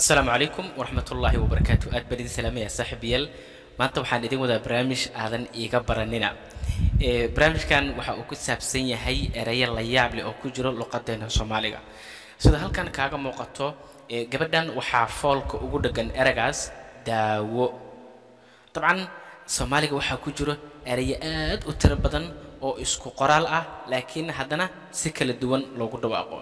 asalaamu calaykum waraxmatullaahi wabarakaatu aad baan idin salaamaya saaxiibayaal maanta waxaan idin wadaa barnaamij aadan iiga baranina. Barnaamijkan waxa uu ku saabsan yahay erayo la yaab leh oo ku jiro luqadeena soomaaliga. Sida halkan kaaga muuqato gabadhan waxaa foolka ugu dheggan eragaas daawo. Dabcan soomaaliga waxaa ku jiro erayo aad u tiro badan oo isku qoraal ah laakiin haddana si kala duwan loogu dhawaaqo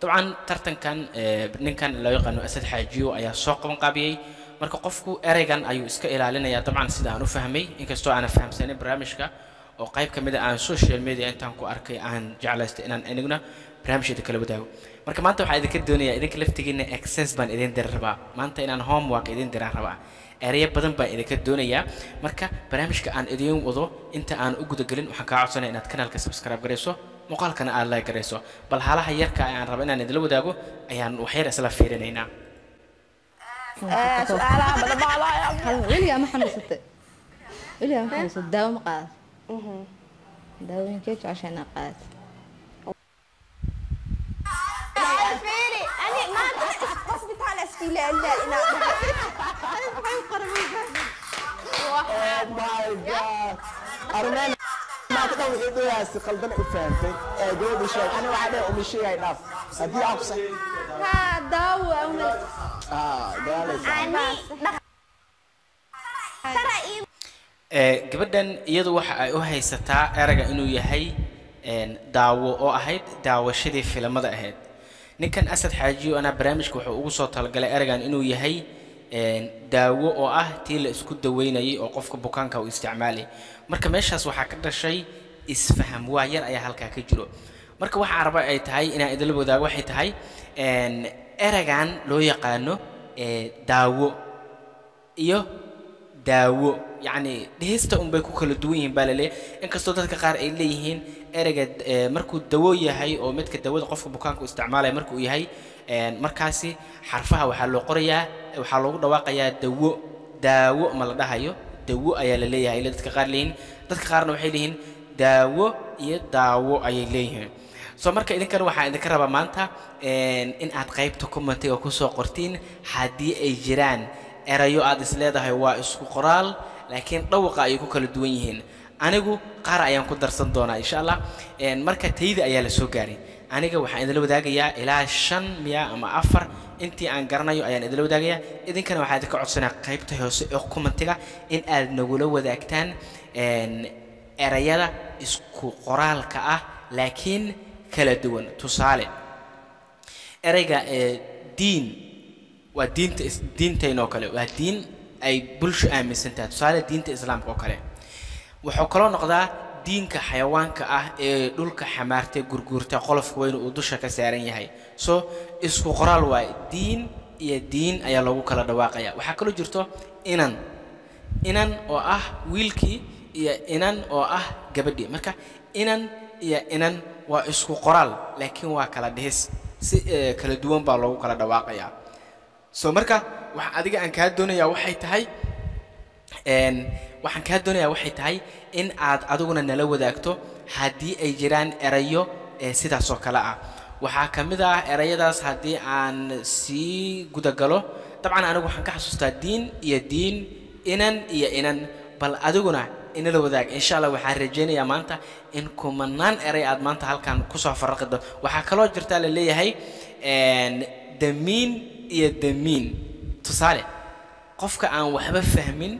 dabcan tartankan ee, ninkan loo yaqaano asad xaajiyo ayaa soo qaban qaabiyey marka qofku ereygan ayuu iska ilaalinayaa. Dabcan sida aan u fahmay inkastoo aanan fahamsanin barnaamijka oo qayb ka mid a aan social media intaan ku arkay aan jeclaystay inaan aniguna barnaamijyada kala wadaago. Marka maanta waxaa idinka doonayaa idinka laftigiina access baan idin diri rabaa. Maanta inaan homework idin diraan rabaa. Ereyo badan baan idinka doonayaa. Marka barnaamijka aan idiin wado inta aan u gudagelin waxaan kaa codsanaya inaad kanaalka subscribe garayso muuqaalkana aad like garayso. Bal halaha yarka aan raba inaan idinla wadaago ayaan waxyar isla fiirinaynaa. Weligaa ma xanuunsatay? Weligaa ma xanuunsatay? Daawo ma qaadat daawooyinkee jecesha inaad qaadat fiiri. Ani maanta maanta wixii dhoyaasi qaldan u fahantay ee gabadhu sheeg ani waxaa dheh umi sheegay dhaaf haddii aan kusa dagaalaysa tara ii Ee, gabadhan iyadu waxa ay u haysataa erayga inuu yahay een, daawo oo ahayd daawashadii filimada ahayd. Ninkan asad xaajiyo anaa barnaamijka wuxuu ugu soo talagalay eraygan inuu yahay daawo oo ah tii la isku daweynayay oo qofka bukaanka uu isticmaalay marka meeshaas waxaa ka dhashay isfaham waa yar ayaa halkaa ka jiro. Marka waxa araba ay tahay inaan idinla wadaago waxay tahay een, eraygan loo yaqaano daawo iyo daawo yacni dhihista unbay ku kala duwan yihiin baa la leeyahay inkastoo dadka qaar ay leeyihiin ereyga eh, markuu dawo yahay oo midka dawada qofka bukaanka u isticmaalaya markuu yahay een, markaasi xarfaha waxaa loo qorayaa waxaa loogu dhawaaqayaa dawo. Daawo ma la dhahayo dawo ayaa la leeyahay ile dadka qaar leeyihiin. Dadka qaarna waxay leeyihiin daawo iyo daawo ayay leeyihiin. So marka idinkan waxaa idinka rabaa maanta een, in aad qaybta commentiga ku soo qortiin haddii ay jiraan erayo aad is leedahay waa isku qoraal laakiin dhawaqa ayay ku kala duwan yihiin. Anigu qaar ayaan ku darsan doonaa insha allah marka tayda ayaa la soo gaaray. Aniga waxaan idinla wadaagayaa ilaa shan miya ama afar. Intii aan garanayo ayaan idinla wadaagayaa. Idinkana waxaa idinka codsanaa qaybta hoose ee commentiga in aad nagula wadaagtaan erayada isku qoraalka ah laakiin kala duwan. Tusaale erayga diin. Waa diinta is- diintayn oo kale. Waa diin ay bulsho aaminsan tahay tusaale diinta islaamka oo kale. Wuxuu kaloo noqdaa diinka xayawaanka ah ee dhulka xamaartay gurguurta qolofka weyn uu dusha ka saaran yahay. So isku qoraal waaye. Diin iyo diin ayaa loogu kala dhawaaqaya. Waxaa kaloo jirto inan. Inan oo ah wiilkii iyo inan oo ah gabadhii. Marka inan iyo inan waa isku qoraal laakiin waa kala dhihis. Si eh, kala duwan baa loogu kala dhawaaqayaa so marka waxa adiga aan kaa doonayaa waxay tahay waxaan kaa doonayaa waxay tahay in aad adiguna nala wadaagto haddii ay jiraan erayo sidaas oo kale ah. Waxaa ka mid ah erayadaas haddii aan sii gudagalo. Dabcan anigu waxaan ka xasuustaa diin iyo diin inan iyo inan. Bal adiguna inala wadaag. Insha allah waxaan rajaynayaa maanta in kumanaan eray aad maanta halkan ku soo faraqi doonto waxaa kaloo jirtaa la leeyahay damiin iyo damiin tusaale qofka aan waxba fahmin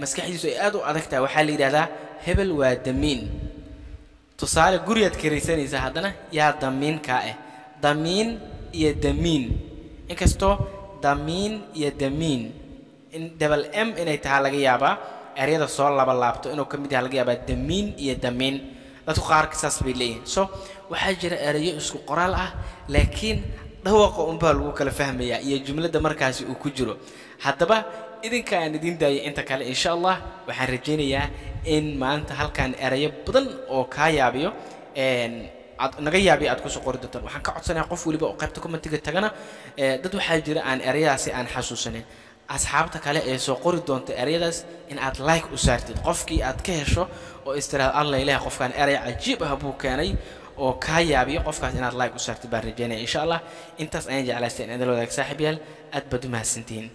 maskaxdiisu ay aad u adag tahay waxaa la yidhahdaa hebel waa damiin. Tusaale guriyaad kiraysanaysaa haddana yaa damiin kaa ah damiin iyo damiin. Inkastoo damiin iyo damiin. In double m inay tahay laga yaabaa eryada soo laba laabto inuu ka mid yahay laga yaabaa damiin iyo damiin. Dadku qaarka saas bay leeyihiin. So waxaa jira erayo isku qoraal ah laakiin dhawaqa unbaa lagu kala fahmayaa iyo jumladda markaasi uu ku jiro. Haddaba idinka aan idiin daayay inta kale insha allah waxaan rajaynayaa in maanta halkan erayo badan oo kaa yaabiyo aad naga yaabiyo aad ku soo qori doontaan. Waxaan ka codsanayaa qof weliba oo qaybta commentiga tagana dad waxaa jira aan erayadaasi aan xasuusanin asxaabta kale ee soo qori doonta erayadaas in aad like u saartid. Qofkii aad ka hesho oo istiraad alla ilaah qofkaan eray cajiib ah buu keenay oo kaa yaabiyo qofkaas inaad like u saartid baan rajeynaya. Insha allah intaas ayaan jeclaystay in idin wadaag saaxiib yaal. Aad baad u mahadsantihiin